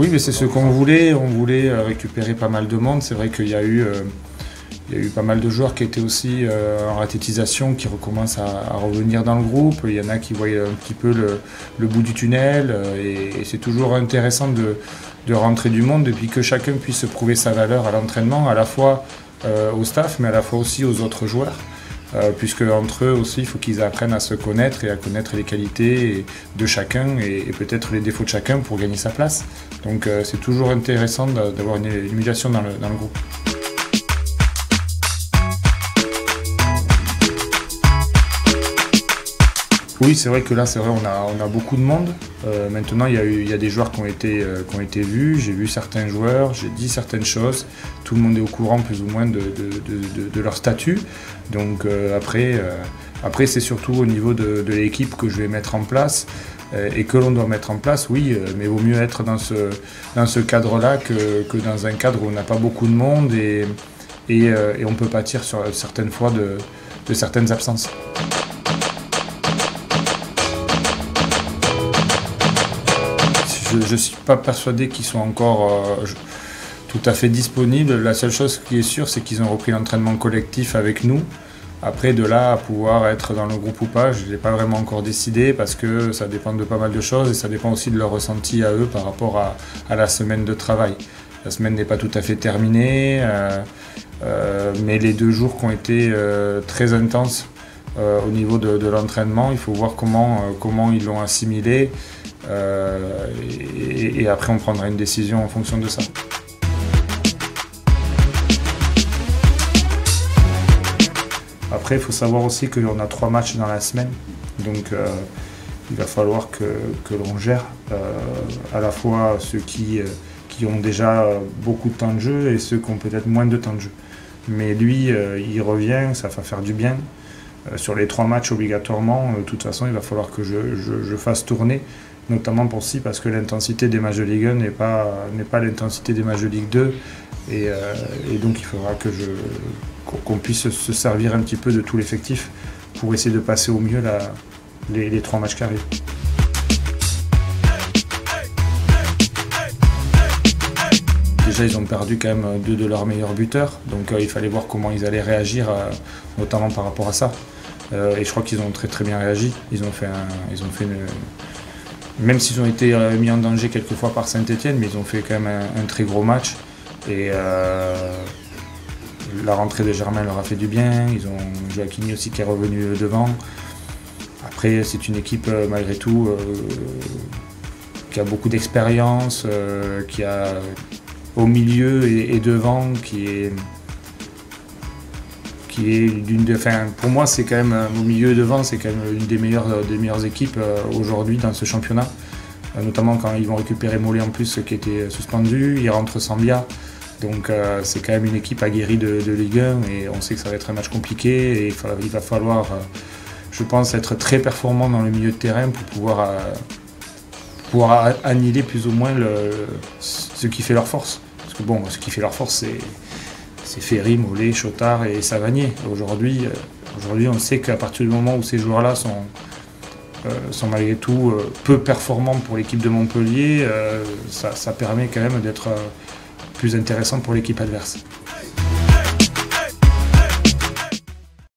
Oui, mais c'est ce qu'on voulait. On voulait récupérer pas mal de monde. C'est vrai qu'il y a eu il y a eu pas mal de joueurs qui étaient aussi euh, en rathétisation, qui recommencent à, revenir dans le groupe. Il y en a qui voyaient un petit peu le, bout du tunnel. Euh, et, c'est toujours intéressant de, rentrer du monde et puis que chacun puisse prouver sa valeur à l'entraînement, à la fois euh, au staff, mais à la fois aussi aux autres joueurs. Puisque entre eux aussi, il faut qu'ils apprennent à se connaître et à connaître les qualités de chacun et, peut-être les défauts de chacun pour gagner sa place. Donc c'est toujours intéressant d'avoir une émulation dans le groupe. Oui, c'est vrai que là, c'est vrai, on a, beaucoup de monde. Euh, maintenant, il y, a des joueurs qui ont été, euh, qui ont été vus. J'ai vu certains joueurs, j'ai dit certaines choses. Tout le monde est au courant plus ou moins de, leur statut. Donc euh, après, c'est surtout au niveau de, l'équipe que je vais mettre en place et que l'on doit mettre en place, oui, mais vaut mieux être dans ce, cadre-là que, dans un cadre où on n'a pas beaucoup de monde et, et, on peut pâtir sur certaines fois de certaines absences. Je ne suis pas persuadé qu'ils sont encore euh, tout à fait disponibles. La seule chose qui est sûre, c'est qu'ils ont repris l'entraînement collectif avec nous. Après, de là à pouvoir être dans le groupe ou pas, je ne l'ai pas vraiment encore décidé parce que ça dépend de pas mal de choses et ça dépend aussi de leur ressenti à eux par rapport à, la semaine de travail. La semaine n'est pas tout à fait terminée, euh, euh, mais les deux jours qui ont été très intenses au niveau de, l'entraînement, il faut voir comment, comment ils l'ont assimilé. Euh, et, après, on prendra une décision en fonction de ça. Après, il faut savoir aussi qu'on a trois matchs dans la semaine. Donc, euh, il va falloir que, l'on gère euh, à la fois ceux qui, qui ont déjà beaucoup de temps de jeu et ceux qui ont peut-être moins de temps de jeu. Mais lui, il revient, ça va faire du bien. Sur les trois matchs, obligatoirement, de toute façon, il va falloir que je, fasse tourner notamment pour si parce que l'intensité des matchs de Ligue 1 n'est pas, l'intensité des matchs de Ligue 2. Euh, et, donc il faudra que je, qu'on puisse se servir un petit peu de tout l'effectif pour essayer de passer au mieux la, les, trois matchs qui arrivent. Ils ont perdu quand même deux de leurs meilleurs buteurs, donc euh, il fallait voir comment ils allaient réagir, euh, notamment par rapport à ça. et je crois qu'ils ont très très bien réagi. Ils ont fait, ils ont fait même s'ils ont été euh, mis en danger quelquefois par Saint-Etienne, mais ils ont fait quand même un, très gros match. Et euh, la rentrée de Germain leur a fait du bien. Ils ont Joaquini aussi qui est revenu devant. Après, c'est une équipe euh, malgré tout qui a beaucoup d'expérience, qui a au milieu et devant, qui est qui est d'une pour moi c'est quand même euh, au milieu devant c'est quand même une des meilleures euh, des meilleures équipes euh, aujourd'hui dans ce championnat. Notamment quand ils vont récupérer Mollet en plus qui était suspendu il rentre Sambia. Donc c'est quand même une équipe aguerrie de, Ligue 1 et on sait que ça va être un match compliqué et il, va falloir je pense être très performant dans le milieu de terrain pour pouvoir pouvoir annihiler plus ou moins ce qui fait leur force parce que bon ce qui fait leur force c'est Ferry, Mollet, Chotard et Savanier. Aujourd'hui, euh, aujourd'hui, on sait qu'à partir du moment où ces joueurs-là sont, euh, sont malgré tout euh, peu performants pour l'équipe de Montpellier, ça, ça, permet quand même d'être plus intéressant pour l'équipe adverse.